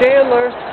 Chandler.